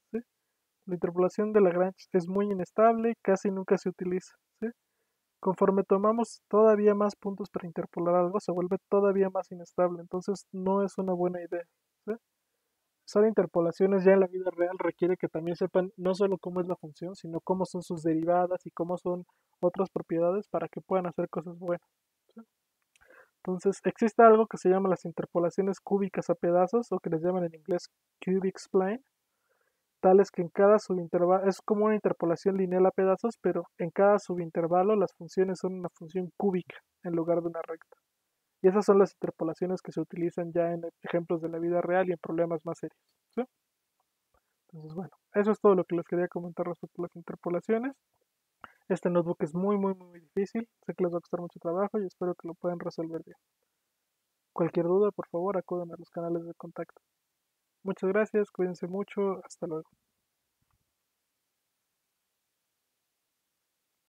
La interpolación de Lagrange es muy inestable, casi nunca se utiliza. Conforme tomamos todavía más puntos para interpolar algo, se vuelve todavía más inestable, entonces no es una buena idea. Usar interpolaciones ya en la vida real requiere que también sepan no solo cómo es la función, sino cómo son sus derivadas y cómo son otras propiedades para que puedan hacer cosas buenas. Entonces, existe algo que se llama las interpolaciones cúbicas a pedazos, o que les llaman en inglés cubic spline, tales que en cada subintervalo, es como una interpolación lineal a pedazos, pero en cada subintervalo las funciones son una función cúbica en lugar de una recta. Y esas son las interpolaciones que se utilizan ya en ejemplos de la vida real y en problemas más serios. Entonces, bueno, eso es todo lo que les quería comentar respecto a las interpolaciones. Este notebook es muy, muy, muy difícil. Sé que les va a costar mucho trabajo y espero que lo puedan resolver bien. Cualquier duda, por favor, acuden a los canales de contacto. Muchas gracias, cuídense mucho, hasta luego.